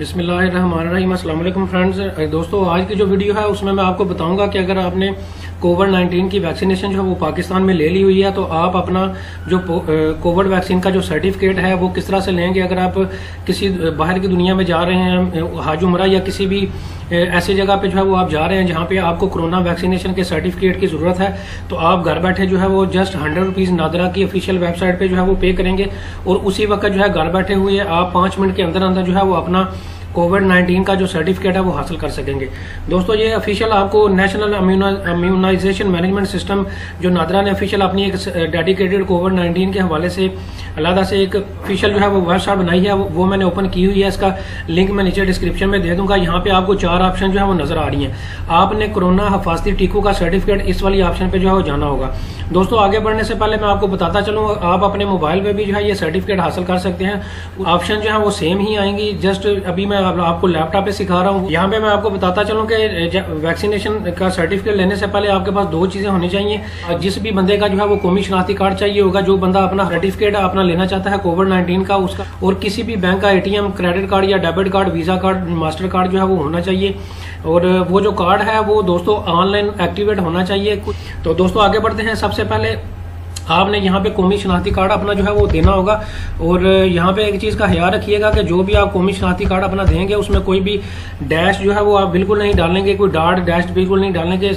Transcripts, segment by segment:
बिस्मिल्लाहिर्रहमानिर्रहीम। अस्सलाम वालेकुम फ्रेंड्स दोस्तों, आज की जो वीडियो है, उसमें मैं आपको बताऊँगा कि अगर आपने कोविड 19 की वैक्सीनेशन जो है वो पाकिस्तान में ले ली हुई है तो आप अपना जो कोविड वैक्सीन का जो सर्टिफिकेट है, वो किस तरह से लेंगे? अगर आप किसी बाहर की दुनिया में जा रहे हैं हाज उमरा या किसी भी ऐसी जगह पे जो है वो आप जा रहे हैं, जहाँ पे आपको कोरोना वैक्सीनेशन के सर्टिफिकेट की ज़रूरत है तो आप घर बैठे जो है वो जस्ट हंड्रेड रुपीज़ नादरा की ऑफिशियल वेबसाइट पे जो है वो पे करेंगे, और उसी वक्त जो है घर बैठे हुए आप पाँच मिनट के अंदर अंदर जो है वो अपना कोविड 19 का जो सर्टिफिकेट है, वो हासिल कर सकेंगे। दोस्तों, ये ऑफिशियल आपको नेशनल इम्यूनाइजेशन मैनेजमेंट सिस्टम जो नादरा ने ऑफिशियल अपनी एक डेडिकेटेड कोविड 19 के हवाले से, अलहदा से एक ऑफिशियल जो है, वो वेबसाइट बनाई है, वो मैंने ओपन की हुई है। इसका लिंक मैं नीचे डिस्क्रिप्शन में दे दूँगा। यहाँ पे आपको चार ऑप्शन जो है, वो नज़र आ रही है। आपने कोरोना हफाजती टीकों का सर्टिफिकेट इस वाली ऑप्शन पे जो है, वो जाना होगा। दोस्तों, आगे बढ़ने से पहले मैं आपको बताता चलूँ, आप अपने मोबाइल पे भी जो है, ये सर्टिफिकेट हासिल कर सकते हैं। ऑप्शन जो है, वो सेम ही आएँगी। जस्ट अभी मैं आपको लैपटॉप पे सिखा रहा हूँ। यहाँ पे मैं आपको बताता चलूँ कि वैक्सीनेशन का सर्टिफिकेट लेने से पहले आपके पास दो चीज़ें होनी चाहिए। जिस भी बंदे का जो है वो कौमी शनाख्ती कार्ड चाहिए होगा, जो बंदा अपना सर्टिफिकेट अपना लेना चाहता है कोविड नाइन्टीन का, उसका, और किसी भी बैंक का एटीएम क्रेडिट कार्ड या debit card Visa card Mastercard जो है वो होना चाहिए। और वो जो कार्ड है, वो दोस्तों ऑनलाइन एक्टिवेट होना चाहिए। तो दोस्तों आगे बढ़ते हैं। सबसे पहले आपने यहाँ पे कौमी शनाख्ती कार्ड अपना जो है वो देना होगा। और यहाँ पे एक चीज़ का ख्याल रखिएगा कि जो भी आप कौमी शनाख्ती कार्ड अपना देंगे, उसमें कोई भी डैश जो है वो आप बिल्कुल नहीं डालेंगे, कोई डार्ट डैश बिल्कुल नहीं डालेंगे।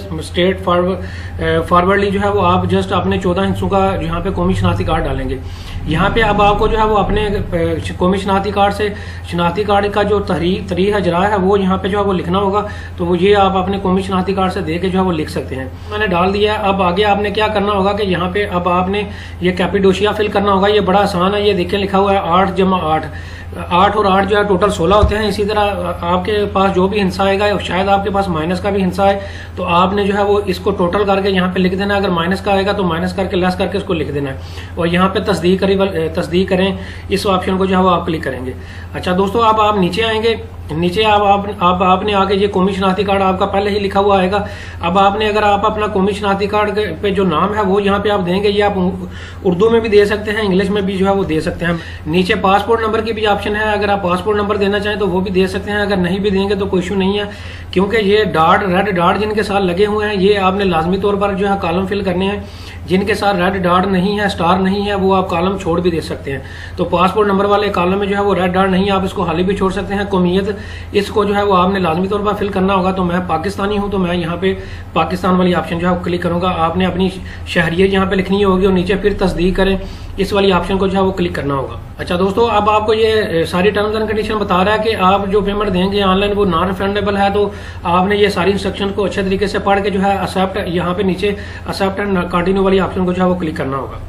फॉरवर्ड फॉरवर्डली जो है वो आप जस्ट अपने चौदह हिस्सों का यहाँ पे कौमी शनाख्ती कार्ड डालेंगे। यहाँ पे अब आपको जो है वो अपने कौमी शनाख्ती कार्ड से शनाख्ती कार्ड का जो तहरी तरी हजरा है, वो यहाँ पे जो है वो लिखना होगा। तो वो ये आप अपने कौमी शनाख्ती कार्ड से दे के जो है वो लिख सकते हैं। मैंने डाल दिया अब आगे आपने क्या करना होगा कि यहाँ पे अब आपने ये कैपिडोशिया फिल करना होगा, ये बड़ा आसान है, ये देखें लिखा हुआ है आठ जमा आठ। आठ और आठ जो है टोटल सोलह होते हैं। इसी तरह आपके पास जो भी हिंसा आएगा शायद आपके पास माइनस का भी हिंसा है तो आपने जो है वो इसको टोटल करके यहाँ पे लिख देना अगर माइनस का आएगा तो माइनस करके लेस करके इसको लिख देना है। और यहाँ पे तस्दीक करी तस्दीक करें इस ऑप्शन को जो है वो आप क्लिक करेंगे। अच्छा दोस्तों अब आप नीचे आएँगे। नीचे आप आप, आप आपने आगे ये कौमी शनाख्ती कार्ड आपका पहले ही लिखा हुआ आएगा। अब आपने अगर आप अपना कौमी शनाख्ती कार्ड पे जो नाम है वो यहाँ पे आप देंगे। ये आप उर्दू में भी दे सकते हैं इंग्लिश में भी जो है वो दे सकते हैं। नीचे पासपोर्ट नंबर की भी ऑप्शन है, अगर आप पासपोर्ट नंबर देना चाहें तो वो भी दे सकते हैं, अगर नहीं भी देंगे तो कोई इशू नहीं है, क्योंकि ये डार्ट रेड डार्ट जिनके साथ लगे हुए हैं, ये आपने लाजमी तौर पर जो है कॉलम फिल करने हैं, जिनके साथ रेड डार्ट नहीं है स्टार नहीं है, वो आप कॉलम छोड़ भी दे सकते हैं। तो पासपोर्ट नंबर वाले कॉलम में जो है वो रेड डार्ट नहीं है आप इसको हाली भी छोड़ सकते हैं कौमियत इसको जो है वो आपने लाजमी तौर पर फिल करना होगा तो मैं पाकिस्तानी हूँ तो मैं यहाँ पे पाकिस्तान वाली ऑप्शन जो है क्लिक करूँगा। आपने अपनी शहरियत यहाँ पे लिखनी होगी और नीचे फिर तस्दीक करें। इस वाली ऑप्शन को जो है वो क्लिक करना होगा। अच्छा दोस्तों, अब आपको ये सारी टर्म्स एंड कंडीशन बता रहा है कि आप जो पेमेंट देंगे ऑनलाइन वो नॉन रिफंडेबल है तो आपने ये सारी इंस्ट्रक्शन को अच्छे तरीके से पढ़ के जो है एक्सेप्ट यहाँ पे नीचे एक्सेप्ट एंड कंटिन्यू वाली ऑप्शन को जो है वो क्लिक करना होगा।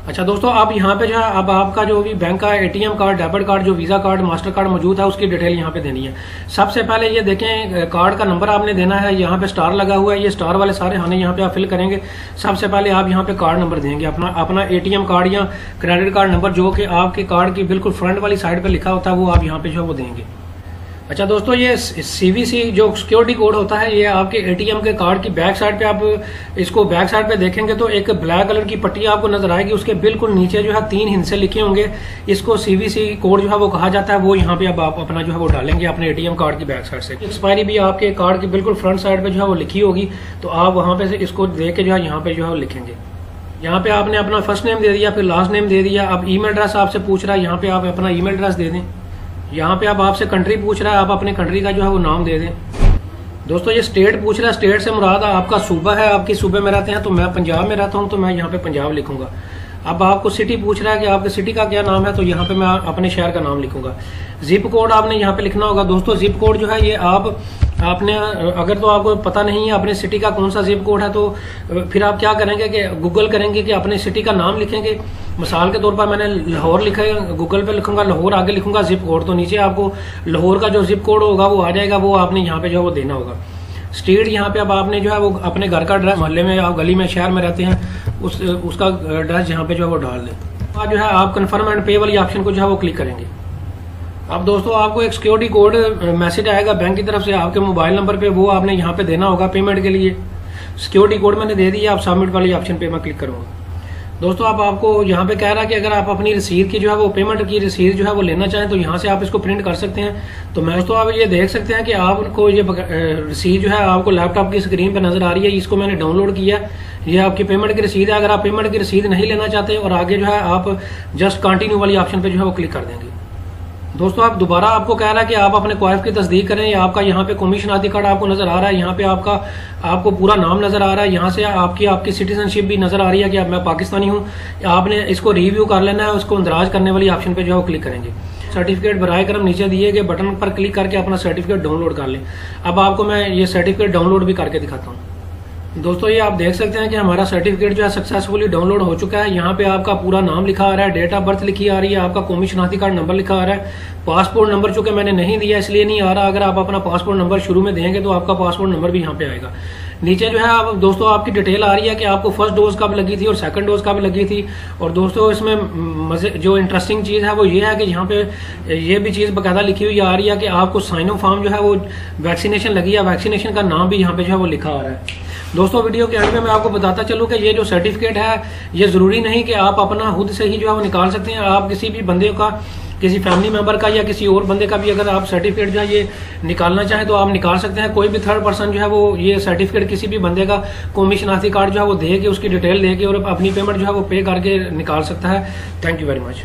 अच्छा दोस्तों अब यहाँ पे जो है अब आपका जो भी बैंक का एटीएम कार्ड डेबिट कार्ड जो वीज़ा कार्ड मास्टर कार्ड मौजूद है, उसकी डिटेल यहाँ पे देनी है। सबसे पहले ये देखें कार्ड का नंबर आपने देना है, यहाँ पे स्टार लगा हुआ है, ये स्टार वाले सारे खाने यहाँ पे आप फिल करेंगे। सबसे पहले आप यहाँ पे कार्ड नंबर देंगे, अपना अपना एटीएम कार्ड या क्रेडिट कार्ड नंबर जो कि आपके कार्ड की बिल्कुल फ्रंट वाली साइड पर लिखा होता है, वो आप यहाँ पे जो है वो देंगे। अच्छा दोस्तों, ये सीवीसी जो सिक्योरिटी कोड होता है, ये आपके एटीएम के कार्ड की बैक साइड पे आप इसको बैक साइड पे देखेंगे तो एक ब्लैक कलर की पट्टी आपको नज़र आएगी। उसके बिल्कुल नीचे जो है तीन हिंसे लिखे होंगे। इसको सीवीसी कोड जो है वो कहा जाता है, वो यहाँ पे अब आप अपना जो है वो डालेंगे अपने एटीएम कार्ड की बैक साइड से। एक्सपायरी भी आपके कार्ड की बिल्कुल फ्रंट साइड पे जो है वो लिखी होगी तो आप वहाँ पे से इसको दे के जो है यहाँ पे जो है लिखेंगे। यहाँ पे आपने अपना फ़र्स्ट नेम दे दिया, फिर लास्ट नेम दे दिया। अब ईमेल एड्रेस आपसे पूछ रहा है, यहाँ पे आप अपना ईमेल एड्रेस दे दें। यहाँ पे अब आपसे कंट्री पूछ रहा है, आप अपने कंट्री का जो है वो नाम दे दें। दोस्तों, ये स्टेट पूछ रहा है स्टेट से मुराद आपका सूबा है आपकी सूबे में रहते हैं? तो मैं पंजाब में रहता हूँ तो मैं यहाँ पे पंजाब लिखूँगा। अब आपको सिटी पूछ रहा है कि आपके सिटी का क्या नाम है तो यहाँ पे मैं अपने शहर का नाम लिखूँगा। जिप कोड आपने यहाँ पे लिखना होगा। दोस्तों जिप कोड जो है, ये आप, आपने, अगर तो आपको पता नहीं है अपने सिटी का कौन सा जिप कोड है तो फिर आप क्या करेंगे कि गूगल करेंगे कि अपने सिटी का नाम लिखेंगे। मिसाल के तौर पर मैंने लाहौर लिखा है, गूगल पे लिखूँगा, लाहौर आगे लिखूँगा जिप कोड तो नीचे आपको लाहौर का जो जिप कोड होगा वो आ जाएगा, वो आपने यहाँ पे जो है वो देना होगा। स्ट्रीट यहाँ पे अब आपने जो है वो अपने घर का एड्रेस मोहल्ले में आप गली में, शहर में रहते हैं, उस, उसका एड्रेस यहाँ पे जो है वो डाल दें। जो है आप कन्फर्म एंड पे वाली ऑप्शन को जो है वो क्लिक करेंगे। अब दोस्तों, आपको एक सिक्योरिटी कोड मैसेज आएगा बैंक की तरफ़ से, आपके मोबाइल नंबर पे वो आपने यहाँ पे देना होगा पेमेंट के लिए। सिक्योरिटी कोड मैंने दे दिया आप सबमिट वाली ऑप्शन पे मैं क्लिक करूँगा। दोस्तों, आप आपको यहाँ पे कह रहा है कि अगर आप अपनी रसीद की जो है वो पेमेंट की रसीद जो है वो लेना चाहें तो यहाँ से आप इसको प्रिंट कर सकते हैं। तो मैं दोस्तों, आप ये देख सकते हैं कि आपको ये रसीद जो है, आपको लैपटॉप की स्क्रीन पे नज़र आ रही है। इसको मैंने डाउनलोड किया है। ये आपकी पेमेंट की रसीद है। अगर आप पेमेंट की रसीद नहीं लेना चाहते और आगे जो है, आप जस्ट कंटिन्यू वाली ऑप्शन पर जो है वो क्लिक कर देंगे। दोस्तों, आप दोबारा आपको कह रहा है कि आप अपने क्वाइफ की तस्दीक करें, या आपका यहाँ पे कमीशन आदि कार्ड आपको नज़र आ रहा है, यहाँ पे आपका, आपको पूरा नाम नज़र आ रहा है, यहाँ से आपकी आपकी सिटीजनशिप भी नज़र आ रही है कि अब मैं पाकिस्तानी हूँ, आपने इसको रिव्यू कर लेना है, उसको अंदराज करने वाली ऑप्शन पे जो है वो क्लिक करेंगे। सर्टिफिकेट बराए क्रम नीचे दिए गए बटन पर क्लिक करके अपना सर्टिफिकेट डाउनलोड कर लें। अब आपको मैं ये सर्टिफिकेट डाउनलोड भी करके दिखाता हूँ। दोस्तों, ये आप देख सकते हैं कि हमारा सर्टिफिकेट जो है सक्सेसफुली डाउनलोड हो चुका है। यहाँ पे आपका पूरा नाम लिखा आ रहा है डेट ऑफ़ बर्थ लिखी आ रही है, आपका कौमी शनाती कार्ड नंबर लिखा आ रहा है। पासपोर्ट नंबर चूँकि मैंने नहीं दिया, इसलिए नहीं आ रहा। अगर आप अपना पासपोर्ट नंबर शुरू में देंगे तो आपका पासपोर्ट नंबर भी यहाँ पे आएगा। नीचे जो है आप, दोस्तों, आपकी डिटेल आ रही है कि आपको फ़र्स्ट डोज कब लगी थी और सेकंड डोज कब लगी थी। और दोस्तों, इसमें मज़े, जो इंटरेस्टिंग चीज़ है, वो ये है कि यहाँ पे ये भी चीज़ बकायदा लिखी हुई आ रही है कि आपको साइनो फॉर्म जो है, वो वैक्सीनेशन लगी है वैक्सीनेशन का नाम भी यहाँ पे जो है, वो लिखा आ रहा है। दोस्तों वीडियो के अंत में मैं आपको बताता चलूँ कि ये जो सर्टिफिकेट है, ये ज़रूरी नहीं कि आप अपना खुद से ही जो है, वो निकाल सकते हैं। आप किसी भी बंदे का किसी फैमिली मेंबर का या किसी और बंदे का भी अगर आप सर्टिफिकेट जो है ये निकालना चाहें तो आप निकाल सकते हैं। कोई भी थर्ड पर्सन जो है वो ये सर्टिफिकेट किसी भी बंदे का कौमी शनाख्ती कार्ड जो है वो दे के उसकी डिटेल दे के और अपनी पेमेंट जो है वो पे करके निकाल सकता है। Thank you very much